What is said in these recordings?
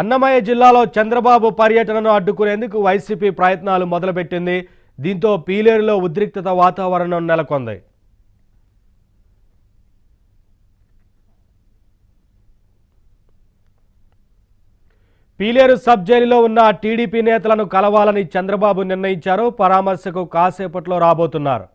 అన్నమయ్య జిల్లాలో చంద్రబాబు పర్యటనను అడ్డుకునేందుకు వైసీపీ ప్రయత్నాలు మొదలుపెట్టింది. దీంతో పీలేరులో ఉద్రిక్తత వాతావరణం నెలకొంది. పీలేరు సబ్ జైలులో ఉన్న టీడీపీ నేతలను కలవాలని చంద్రబాబు నిర్ణయించారు. పరామర్శకు కాసేపట్లో రాబోతున్నారు.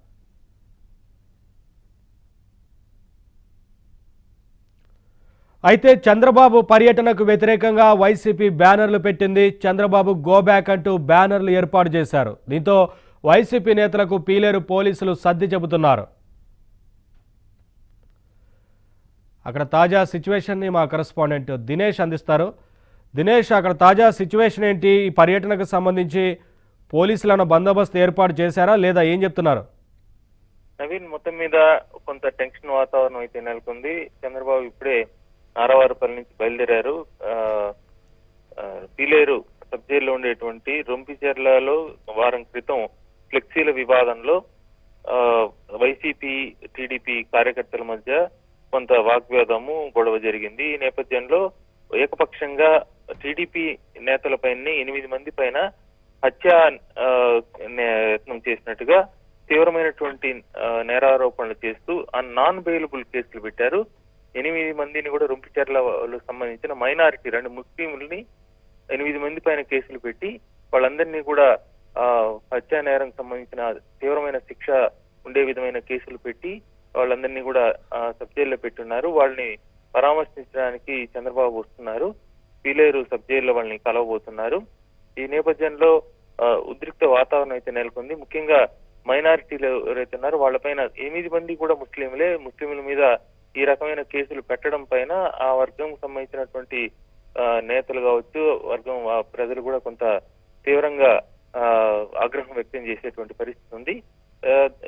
అయితే చంద్రబాబు పర్యటనకు వ్యతిరేకంగా వైసీపీ బ్యానర్లు పెట్టింది. చంద్రబాబు గో బ్యాక్ అంటూ బ్యానర్లు ఏర్పాటు చేశారు. దీంతో వైసీపీ నేతలకు పీలేరు పోలీసులు సర్ది చెబుతున్నారు. అక్కడ తాజా సిచ్యువేషన్ని మా కరెస్పాండెంట్ దినేష్ అందిస్తారు. దినేష్ అక్కడ తాజా సిచ్యువేషన్ ఏంటి? ఈ పర్యటనకు సంబంధించి పోలీసులను బందోబస్తు ఏర్పాటు చేశారా లేదా ఏం చెప్తున్నారు? నవీన్ మొత్తం మీద కొంత టెన్షన్ వాతావరణం అయితే నెలకొంది. చంద్రబాబు ఇప్పుడే నారవారపల్లి నుంచి బయలుదేరారు. ఆ, పీలేరు సబ్ జైల్లో ఉండేటువంటి రొంపిచెర్లలో వారం క్రితం ఫ్లెక్సీల వివాదంలో ఆ, వైసీపీ టీడీపీ కార్యకర్తల మధ్య కొంత వాగ్వాదము గొడవ జరిగింది. ఈ నేపథ్యంలో ఏకపక్షంగా టీడీపీ నేతలపైన ఎనిమిది మంది పైన హత్య ఆ, యత్నం చేసినట్టుగా తీవ్రమైనటువంటి నేరారోపణలు చేస్తూ ఆ నాన్ బెయిలబుల్ కేసులు పెట్టారు. ఎనిమిది మందిని కూడా రొంపిచెర్లకు సంబంధించిన మైనారిటీ రెండు ముస్లింలని ఎనిమిది మంది పైన కేసులు పెట్టి వాళ్ళందరినీ కూడా ఆ హత్యా నేరం సంబంధించిన తీవ్రమైన శిక్ష ఉండే విధమైన కేసులు పెట్టి వాళ్ళందరినీ కూడా ఆ, సబ్ జైల్లో పెట్టున్నారు. వాళ్ళని పరామర్శించడానికి చంద్రబాబు వస్తున్నారు. పీలేరు సబ్ జైల్లో వాళ్ళని కలవబోతున్నారు. ఈ నేపథ్యంలో ఆ, ఉద్రిక్త వాతావరణం అయితే నెలకొంది. ముఖ్యంగా మైనారిటీలు ఎవరైతే ఉన్నారో వాళ్ళపైన ఎనిమిది మంది కూడా ముస్లింలే. ముస్లింల మీద ఈ రకమైన కేసులు పెట్టడం పైన ఆ వర్గం సంబంధించినటువంటి నేతలు కావచ్చు వర్గం ప్రజలు కూడా కొంత తీవ్రంగా ఆగ్రహం వ్యక్తం చేసేటువంటి పరిస్థితి ఉంది.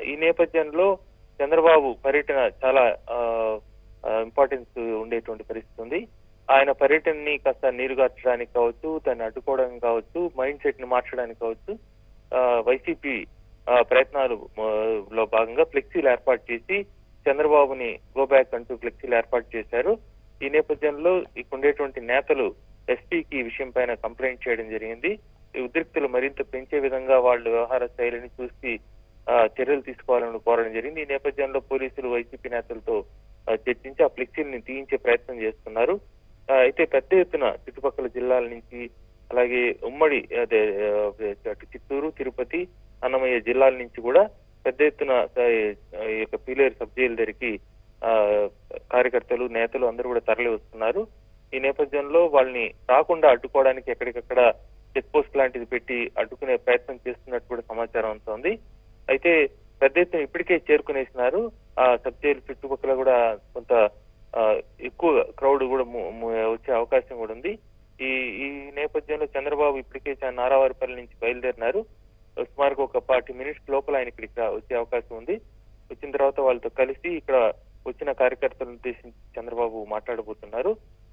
ఈ నేపథ్యంలో చంద్రబాబు పర్యటన చాలా ఇంపార్టెన్స్ ఉండేటువంటి పరిస్థితి ఉంది. ఆయన పర్యటనని కాస్త నీరుగార్చడానికి కావచ్చు దాన్ని అడ్డుకోవడానికి కావచ్చు మైండ్ సెట్ని మార్చడానికి కావచ్చు ఆ, వైసీపీ ఆ, ప్రయత్నాలు లో భాగంగా ఫ్లెక్సీలు ఏర్పాటు చేసి చంద్రబాబుని గో బ్యాక్ అంటూ ఫ్లెక్సీలు ఏర్పాటు చేశారు. ఈ నేపథ్యంలో ఇక్కడుండేటువంటి నేతలు ఎస్పీకి ఈ విషయం పైన కంప్లైంట్ చేయడం జరిగింది. ఈ ఉద్రిక్తులు మరింత పెంచే విధంగా వాళ్ళు వ్యవహార శైలిని చూసి ఆ, చర్యలు తీసుకోవాలని కోరడం జరిగింది. ఈ నేపథ్యంలో పోలీసులు వైసీపీ నేతలతో చర్చించి ఆ ఫ్లెక్సీని తీయించే ప్రయత్నం చేస్తున్నారు. అయితే పెద్ద ఎత్తున చుట్టుపక్కల జిల్లాల నుంచి అలాగే ఉమ్మడి అదే చిత్తూరు తిరుపతి అన్నమయ్య జిల్లాల నుంచి కూడా పెద్ద ఎత్తున ఈ యొక్క పీలేరు సబ్ జైలు దగ్గరికి ఆ, కార్యకర్తలు నేతలు అందరూ కూడా తరలి వస్తున్నారు. ఈ నేపథ్యంలో వాళ్ళని రాకుండా అడ్డుకోవడానికి ఎక్కడికక్కడ చెక్ పోస్ట్ లాంటిది పెట్టి అడ్డుకునే ప్రయత్నం చేస్తున్నట్టు కూడా సమాచారం అందుతోంది అయితే పెద్ద ఎత్తున ఇప్పటికే చేరుకునేసినారు. ఆ సబ్ జైలు చుట్టుపక్కల కూడా కొంత ఆ, ఎక్కువ క్రౌడ్ కూడా ము- వచ్చే అవకాశం కూడా ఉంది. ఈ ఈ నేపథ్యంలో చంద్రబాబు ఇప్పటికే నారావారిపల్లి నుంచి బయలుదేరినారు. ఫార్టీ మినిట్స్ లోపల ఆయన ఇక్కడికి వచ్చే అవకాశం ఉంది. వచ్చిన తర్వాత వాళ్ళతో కలిసి ఇక్కడ వచ్చిన కార్యకర్తలను ఉద్దేశించి చంద్రబాబు మాట్లాడబోతున్నారు.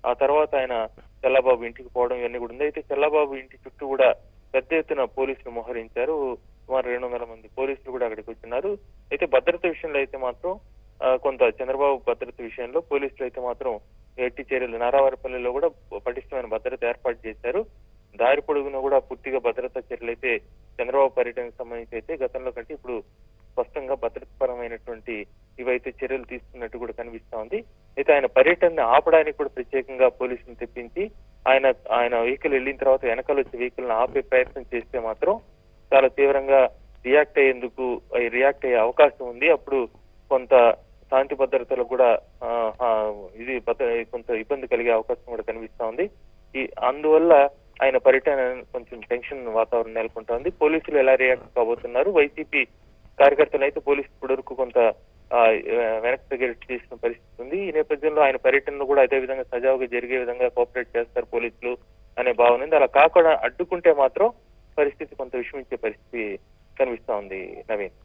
ఆ తర్వాత ఆయన చల్లబాబు ఇంటికి పోవడం ఇవన్నీ కూడా ఉంది. అయితే చల్లబాబు ఇంటి చుట్టూ కూడా పెద్ద ఎత్తున పోలీసులు మోహరించారు. సుమారు రెండు వందల మంది పోలీసులు కూడా అక్కడికి వచ్చినారు. అయితే భద్రత విషయంలో అయితే మాత్రం కొంత చంద్రబాబు భద్రత విషయంలో పోలీసులు అయితే మాత్రం ఎట్టి చర్యలు నారావారిపల్లిలో కూడా పటిష్టమైన భద్రత ఏర్పాటు చేశారు. దారి పొడుగున కూడా పూర్తిగా భద్రతా చర్యలు అయితే చంద్రబాబు పర్యటనకు సంబంధించి అయితే గతంలో కంటే ఇప్పుడు స్పష్టంగా భద్రతాపరమైనటువంటి ఇవైతే చర్యలు తీసుకున్నట్టు కూడా కనిపిస్తా ఉంది. అయితే ఆయన పర్యటనని ఆపడానికి కూడా ప్రత్యేకంగా పోలీసులు తెప్పించి ఆయన ఆయన వెహికల్ వెళ్ళిన తర్వాత వెనకాల వచ్చే వెహికల్ని ఆపే ప్రయత్నం చేస్తే మాత్రం చాలా తీవ్రంగా రియాక్ట్ అయ్యేందుకు రియాక్ట్ అయ్యే అవకాశం ఉంది. అప్పుడు కొంత శాంతి భద్రతలకు కూడా ఇది భద్ర కొంత ఇబ్బంది కలిగే అవకాశం కూడా కనిపిస్తా ఉంది. ఈ అందువల్ల ఆయన పర్యటన కొంచెం టెన్షన్ వాతావరణం నెలకొంటా ఉంది పోలీసులు ఎలా రియాక్ట్ కాబోతున్నారు? వైసీపీ కార్యకర్తలు అయితే పోలీసులు ఇప్పటివరకు కొంత వెనక్కి తగ్గ చేసిన పరిస్థితి ఉంది. ఈ నేపథ్యంలో ఆయన పర్యటనలో కూడా అదే విధంగా సజావుగా జరిగే విధంగా కోఆపరేట్ చేస్తారు పోలీసులు అనే భావన ఉంది. అలా కాకుండా అడ్డుకుంటే మాత్రం పరిస్థితి కొంత విషమించే పరిస్థితి కనిపిస్తా ఉంది నవీన్.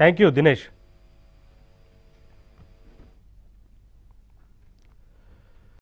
Thank you Dinesh